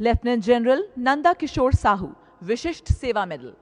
Lieutenant general Nanda Kishore Sahu Vishisht Seva medal.